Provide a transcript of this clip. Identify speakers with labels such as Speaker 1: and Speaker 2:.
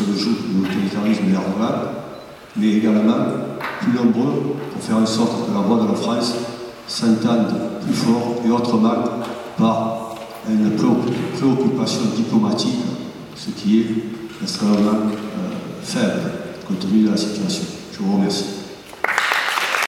Speaker 1: Le joug de l'autoritarisme et Erdogan, mais également plus nombreux pour faire en sorte que la voix de la France s'entende plus fort et autrement par une préoccupation diplomatique, ce qui est extrêmement euh, faible compte tenu de la situation. Je vous remercie.